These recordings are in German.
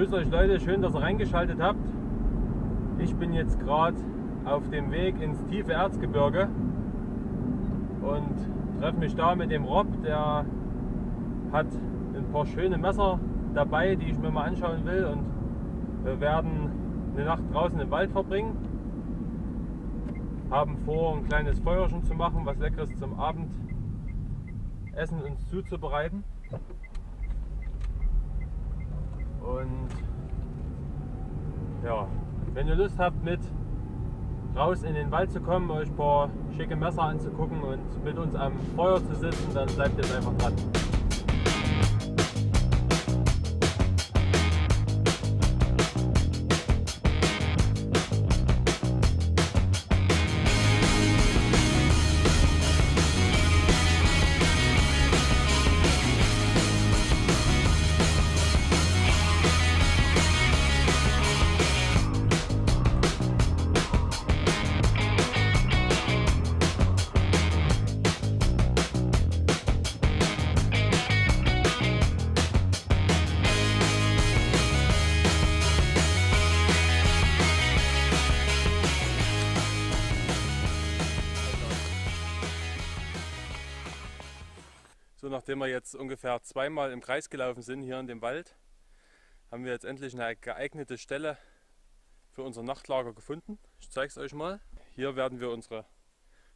Grüß euch Leute, schön, dass ihr reingeschaltet habt. Ich bin jetzt gerade auf dem Weg ins tiefe Erzgebirge und treffe mich da mit dem Rob, der hat ein paar schöne Messer dabei, die ich mir mal anschauen will und wir werden eine Nacht draußen im Wald verbringen. Haben vor, ein kleines Feuerchen zu machen, was Leckeres zum Abendessen uns zuzubereiten. Und ja, wenn ihr Lust habt, mit raus in den Wald zu kommen, euch ein paar schicke Messer anzugucken und mit uns am Feuer zu sitzen, dann bleibt jetzt einfach dran. Nachdem wir jetzt ungefähr zweimal im Kreis gelaufen sind hier in dem Wald, haben wir jetzt endlich eine geeignete Stelle für unser Nachtlager gefunden. Ich zeige es euch mal. Hier werden wir unsere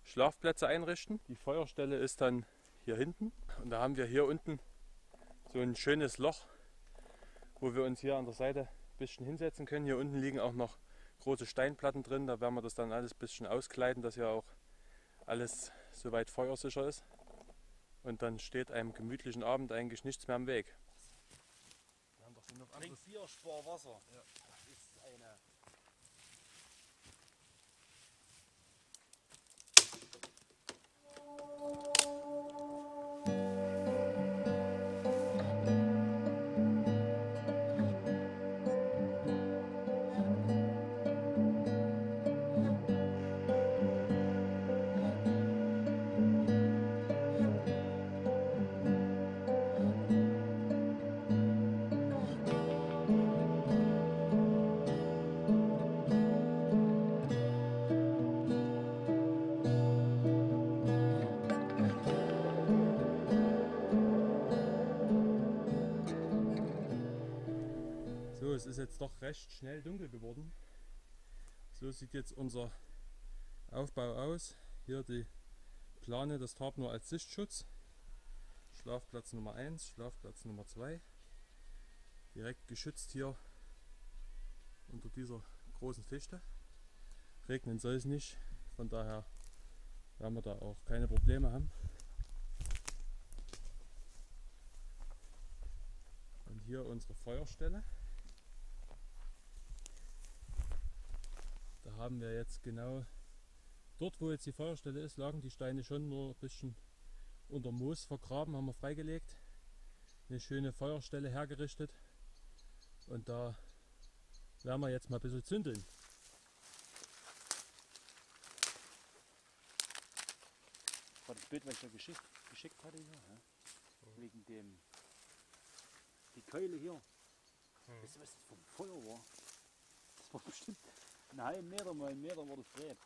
Schlafplätze einrichten. Die Feuerstelle ist dann hier hinten. Und da haben wir hier unten so ein schönes Loch, wo wir uns hier an der Seite ein bisschen hinsetzen können. Hier unten liegen auch noch große Steinplatten drin. Da werden wir das dann alles ein bisschen auskleiden, dass hier auch alles soweit feuersicher ist. Und dann steht einem gemütlichen Abend eigentlich nichts mehr im Weg. Wir haben doch noch anderes. Trink Bier, spar Wasser. Das jetzt doch recht schnell dunkel geworden. So sieht jetzt unser Aufbau aus. Hier die Plane, das Tarp nur als Sichtschutz. Schlafplatz Nummer 1, Schlafplatz Nummer 2. Direkt geschützt hier unter dieser großen Fichte. Regnen soll es nicht, von daher werden wir da auch keine Probleme haben. Und hier unsere Feuerstelle. Da haben wir jetzt genau dort, wo jetzt die Feuerstelle ist, lagen die Steine schon nur ein bisschen unter Moos vergraben, haben wir freigelegt. Eine schöne Feuerstelle hergerichtet. Und da werden wir jetzt mal ein bisschen zündeln. War das Bild, was ich da geschickt, geschickt hatte hier? Ja? Wegen dem. Die Keule hier. Weißt du, was das vom Feuer war? Das war bestimmt einen halben Meter mal einen Meter das breit.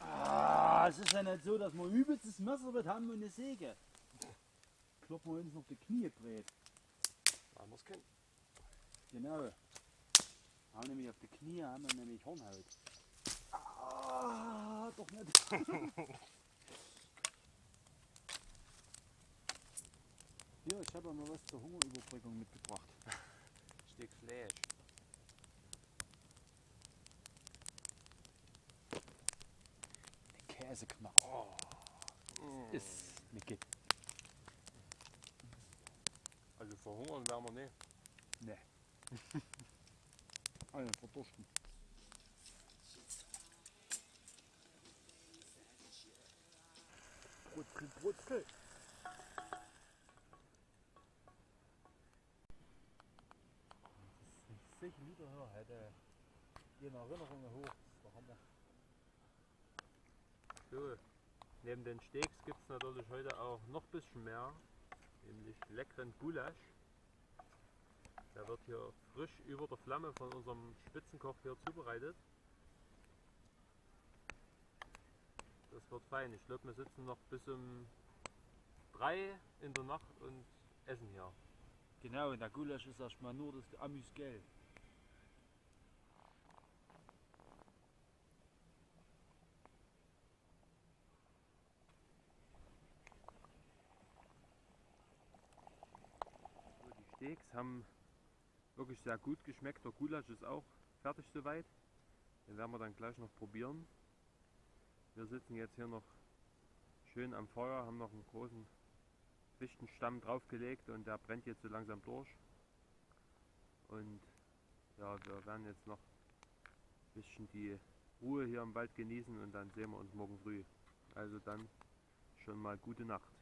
Ah, es ist ja nicht so, dass wir übelstes Messer wird haben und eine Säge. Kloppen wir uns noch die Knie breit. Haben wir es kennen. Genau. Haben nämlich auf die Knie haben wir nämlich Hornhaut. Ah, doch nicht. Hier, ich habe mal was zur Hungerüberbrückung mitgebracht. Stück Fleisch. Die Käseknacker. Oh, das ist eine Gitt. Also verhungern werden wir nicht. Nee. Alle verdursten. Brutzel. Das solche Lieder höre, hätte in Erinnerungen hoch. Da haben wir So, neben den Steaks gibt es natürlich heute auch noch ein bisschen mehr, nämlich leckeren Gulasch. Der wird hier frisch über der Flamme von unserem Spitzenkoch hier zubereitet. Das wird fein. Ich glaube, wir sitzen noch bis um drei in der Nacht und essen hier. Genau, und der Gulasch ist erstmal nur das Amüsgel. So, die Steaks haben wirklich sehr gut geschmeckt. Der Gulasch ist auch fertig soweit. Den werden wir dann gleich noch probieren. Wir sitzen jetzt hier noch schön am Feuer, haben noch einen großen Fichtenstamm draufgelegt und der brennt jetzt so langsam durch. Und ja, wir werden jetzt noch ein bisschen die Ruhe hier im Wald genießen und dann sehen wir uns morgen früh. Also dann schon mal gute Nacht.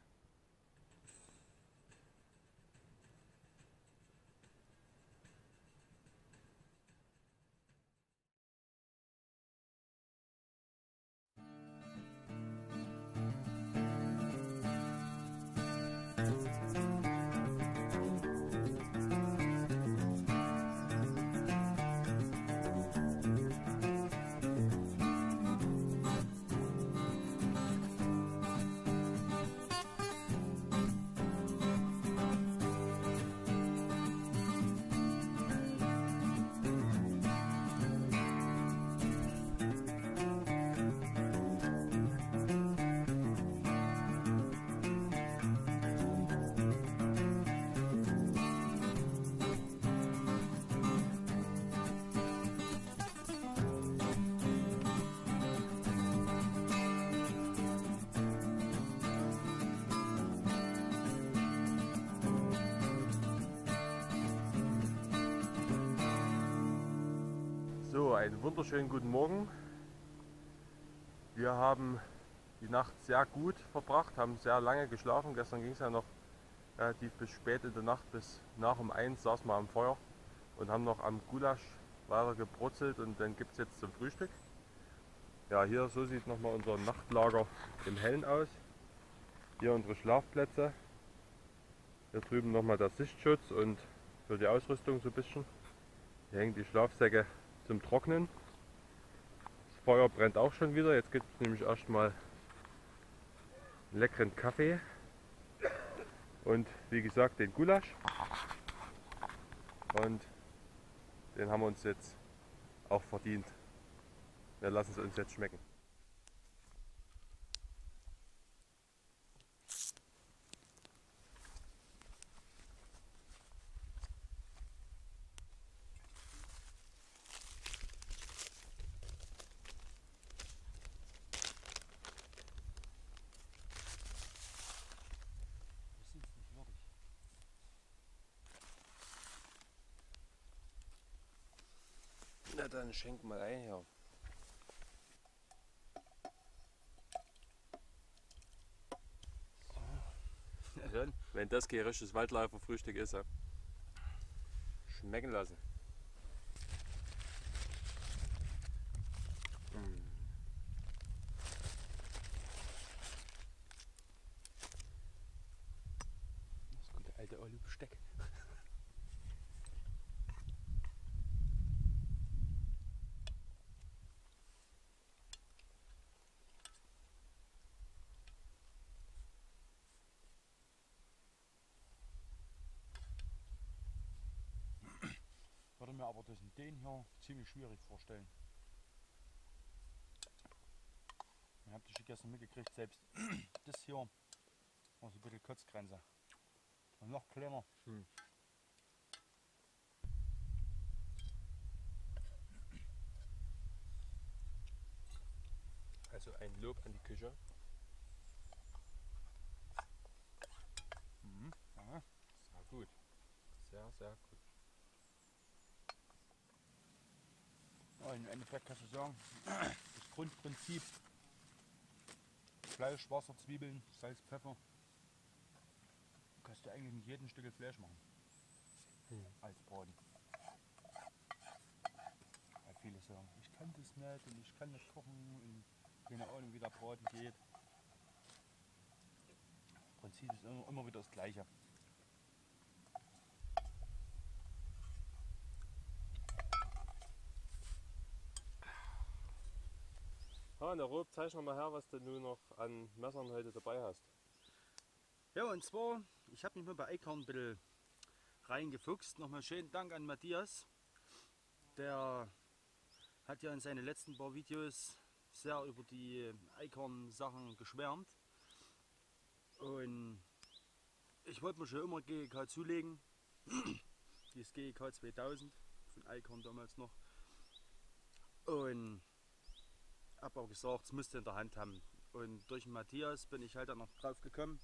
Einen wunderschönen guten Morgen. Wir haben die Nacht sehr gut verbracht, haben sehr lange geschlafen. Gestern ging es ja noch relativ bis spät in der Nacht, bis nach um eins saßen wir am Feuer und haben noch am Gulasch weiter gebrutzelt und dann gibt es jetzt zum Frühstück. Ja, hier so sieht nochmal unser Nachtlager im Hellen aus. Hier unsere Schlafplätze. Hier drüben nochmal der Sichtschutz und für die Ausrüstung so ein bisschen. Hier hängen die Schlafsäcke zum Trocknen. Das Feuer brennt auch schon wieder. Jetzt gibt es nämlich erstmal leckeren Kaffee und wie gesagt den Gulasch. Und den haben wir uns jetzt auch verdient. Wir lassen es uns jetzt schmecken. Wir sind es nicht würdig. Na dann schenk mal ein hier. Ja, dann. Wenn das kein richtiges Waldläuferfrühstück ist, ja. schmecken lassen. Mm. Das gute alte Olle Besteck. Würde mir aber das in den hier ziemlich schwierig vorstellen. Ihr habt das gestern mitgekriegt, selbst das hier war so ein bisschen Kotzgrenze. Und noch kleiner. Also ein Lob an die Küche. Mhm. Ja. Sehr gut. Sehr, sehr gut. Und Im Endeffekt kannst du sagen, das Grundprinzip Fleisch, Wasser, Zwiebeln, Salz, Pfeffer, kannst du eigentlich mit jedem Stück Fleisch machen. Hm. Als Braten. Weil viele sagen, ich kann das nicht und ich kann nicht kochen und keine Ahnung, wie der Braten geht. Im Prinzip ist immer, immer wieder das Gleiche. Ha, der Rob, zeig mal her, was du nun noch an Messern heute dabei hast. Ja, und zwar, ich habe mich mal bei Eichhorn ein bisschen reingefuchst. Nochmal schönen Dank an Matthias. Der hat ja in seinen letzten paar Videos sehr über die Eichhorn-Sachen geschwärmt. Und ich wollte mir schon immer GEK zulegen. Dieses GEK 2000 von Eichhorn damals noch. Und habe auch gesagt, es müsste in der Hand haben. Und durch Matthias bin ich halt dann noch drauf gekommen,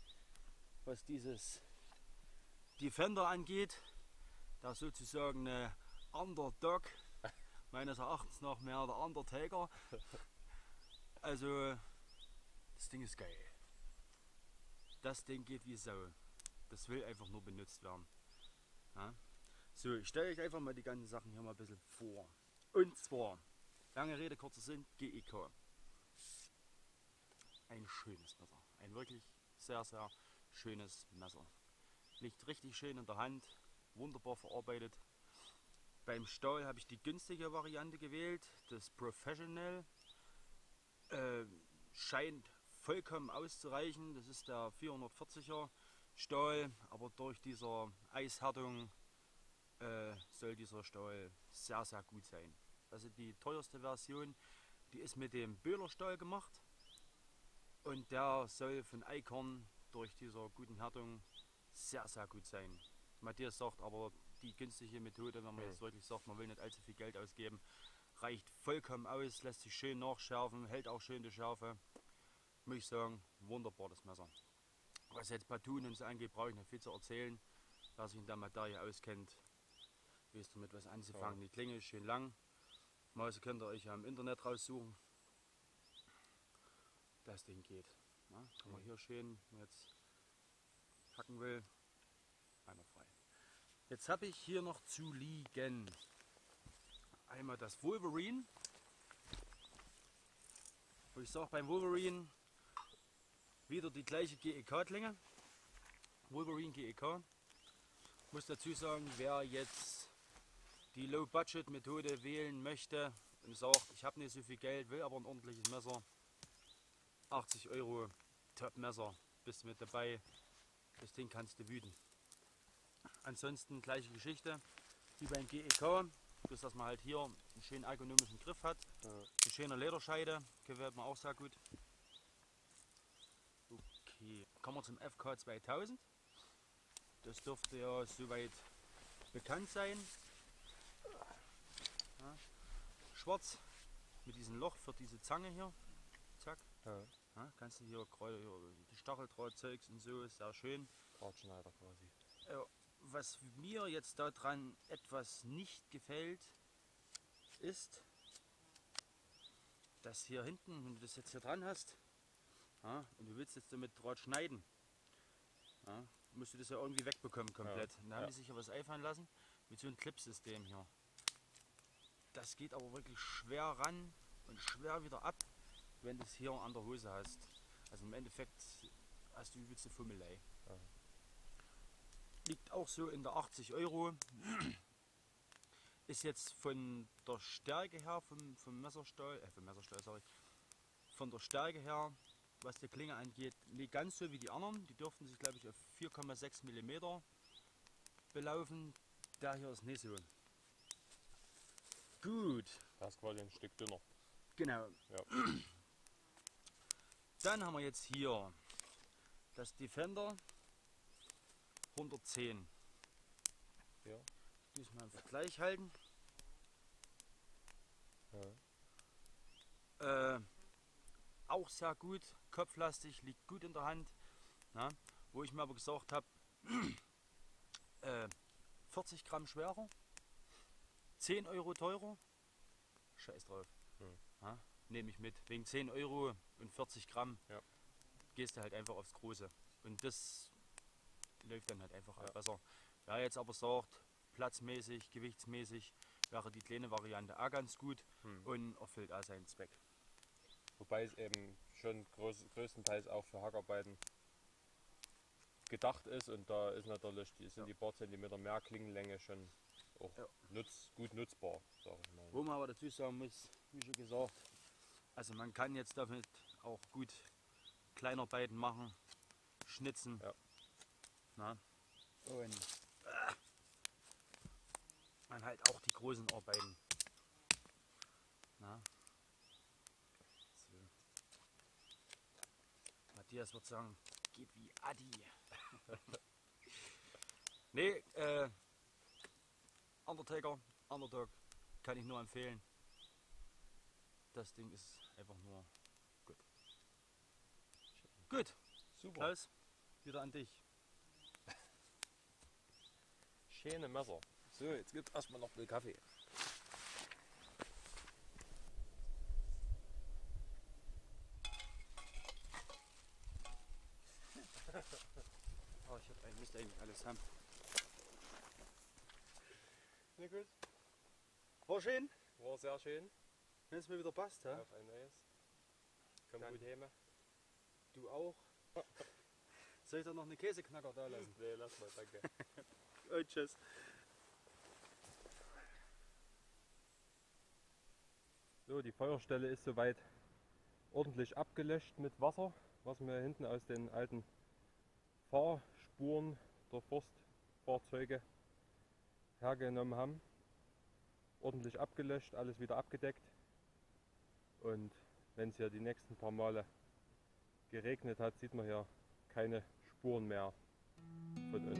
was dieses Defender angeht. Da sozusagen eine Underdog, meines Erachtens nach mehr der Undertaker. Also, das Ding ist geil. Das Ding geht wie Sau. Das will einfach nur benutzt werden. Ja? So, ich stelle euch einfach mal die ganzen Sachen hier mal ein bisschen vor. Und zwar, lange Rede, kurzer Sinn, GEK. Ein schönes Messer. Ein wirklich sehr, sehr schönes Messer. Liegt richtig schön in der Hand, wunderbar verarbeitet. Beim Stahl habe ich die günstige Variante gewählt, das Professional. Äh, scheint vollkommen auszureichen. Das ist der 440er Stahl, aber durch dieser Eishärtung äh, soll dieser Stahl sehr, sehr gut sein. Also die teuerste Version, die ist mit dem Böhler-Stahl gemacht und der soll von Eichhorn durch dieser guten Härtung sehr, sehr gut sein. Matthias sagt aber, die günstige Methode, wenn man jetzt wirklich sagt, man will nicht allzu viel Geld ausgeben, reicht vollkommen aus, lässt sich schön nachschärfen, hält auch schön die Schärfe. Muss ich sagen, wunderbar das Messer. Was jetzt Patun und so angeht, brauche ich nicht viel zu erzählen. Wer sich in der Materie auskennt, weiß damit was anzufangen. Die Klinge ist schön lang. Mäuse könnt ihr euch ja im Internet raussuchen. Das Ding geht. Ja, kann man hier schön, wenn man jetzt hacken will, einwandfrei. Jetzt habe ich hier noch zu liegen einmal das Wolverine. Wo ich sage beim Wolverine wieder die gleiche GEK-Klinge. Wolverine GEK. Muss dazu sagen, wer jetzt die Low-Budget-Methode wählen möchte und sagt, ich habe nicht so viel Geld, will aber ein ordentliches Messer, 80 Euro, Top-Messer, bist du mit dabei, das Ding kannst du wüten. Ansonsten gleiche Geschichte wie beim GEK, bloß dass man halt hier einen schönen ergonomischen Griff hat, eine schöne Lederscheide, gefällt mir auch sehr gut. Okay, kommen wir zum FK 2000. Das dürfte ja soweit bekannt sein. Ja. Schwarz mit diesem Loch für diese Zange hier. Zack. Ja. Ja, kannst du hier hier die Stacheldrahtzeugs und so, ist sehr schön. Drahtschneider quasi. Ja, was mir jetzt daran etwas nicht gefällt, ist, dass hier hinten, wenn du das jetzt hier dran hast, ja, und du willst jetzt damit Draht schneiden, musst du das ja irgendwie wegbekommen komplett. Da haben die sich ja was einfallen lassen mit so einem Clipsystem hier. Das geht aber wirklich schwer ran und schwer wieder ab, wenn du es hier an der Hose hast. Also im Endeffekt hast du übelste Fummelei. Ja. Liegt auch so in der 80 Euro. Ist jetzt von der Stärke her, vom, vom Messerstahl, äh, vom Messerstahl, sorry, von der Stärke her, was die Klinge angeht, nicht ganz so wie die anderen. Die dürften sich, glaube ich, auf 4,6 mm belaufen. Der hier ist nicht so. Gut, Das ist quasi ein Stück dünner. genau. Ja. Dann haben wir jetzt hier das Defender 110. Ja. Ich muss mal im Vergleich halten. Ja. Äh, auch sehr gut, kopflastig, liegt gut in der Hand. Na, wo ich mir aber gesagt habe, äh, 40 Gramm schwerer, 10 Euro teurer, scheiß drauf. Hm. Ja, Nehme ich mit. Wegen 10 Euro und 40 Gramm Ja. gehst du halt einfach aufs Große. Und das läuft dann halt einfach Ja. besser. Wer jetzt aber sagt, platzmäßig, gewichtsmäßig, wäre die kleine Variante auch ganz gut Hm. und erfüllt auch seinen Zweck. Wobei es eben schon groß, größtenteils auch für Hackarbeiten gedacht ist und da ist natürlich die, sind Ja. die paar Zentimeter mehr Klingenlänge schon auch Ja. nutz, gut nutzbar, sag ich mal. Wo man aber dazu sagen muss, wie schon gesagt, also man kann jetzt damit auch gut Kleinarbeiten machen, schnitzen. Ja. Na? Und äh, man halt auch die großen Arbeiten. Na? So. Matthias wird sagen, geht wie Adi. nee, äh, Undertaker, Underdog, kann ich nur empfehlen. Das Ding ist einfach nur gut. Gut, Super. Klaus, wieder an dich. Schöne Messer. So, jetzt gibt es erstmal noch einen Kaffee. Oh, ich hab ein, müsste eigentlich alles haben. Gut. War schön, War sehr schön. wenn es mir wieder passt. Ja? Auf ein neues. Komm Dann- gut heim. Du auch. Soll ich da noch eine Käseknacker da lassen? Nee, lass mal, danke. Oh, tschüss. So, die Feuerstelle ist soweit ordentlich abgelöscht mit Wasser, was wir hinten aus den alten Fahrspuren der Forstfahrzeuge hergenommen haben. Ordentlich abgelöscht, alles wieder abgedeckt. Und wenn es hier die nächsten paar Male geregnet hat, sieht man hier keine Spuren mehr von uns.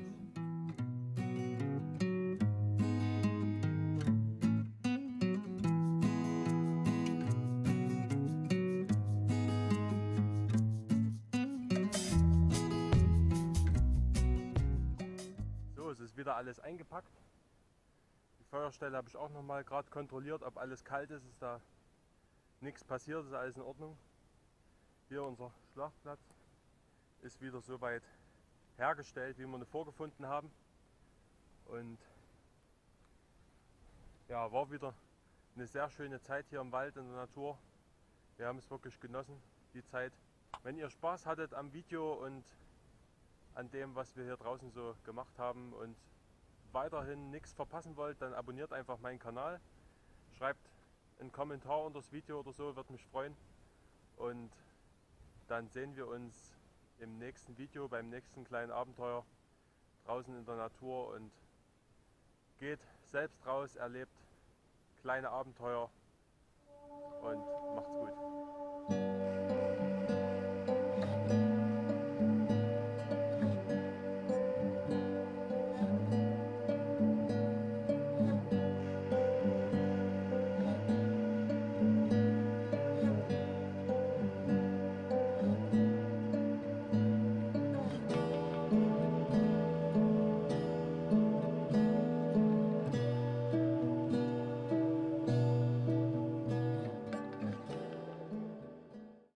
So, es ist wieder alles eingepackt. Feuerstelle habe ich auch noch mal gerade kontrolliert, ob alles kalt ist, ist da nichts passiert, ist alles in Ordnung. Hier unser Schlafplatz ist wieder so weit hergestellt, wie wir ihn vorgefunden haben. Und ja, war wieder eine sehr schöne Zeit hier im Wald in der Natur. Wir haben es wirklich genossen, die Zeit. Wenn ihr Spaß hattet am Video und an dem, was wir hier draußen so gemacht haben und weiterhin nichts verpassen wollt, dann abonniert einfach meinen Kanal. Schreibt einen Kommentar unter das Video oder so, würde mich freuen. Und dann sehen wir uns im nächsten Video, beim nächsten kleinen Abenteuer draußen in der Natur und geht selbst raus, erlebt kleine Abenteuer und macht's gut.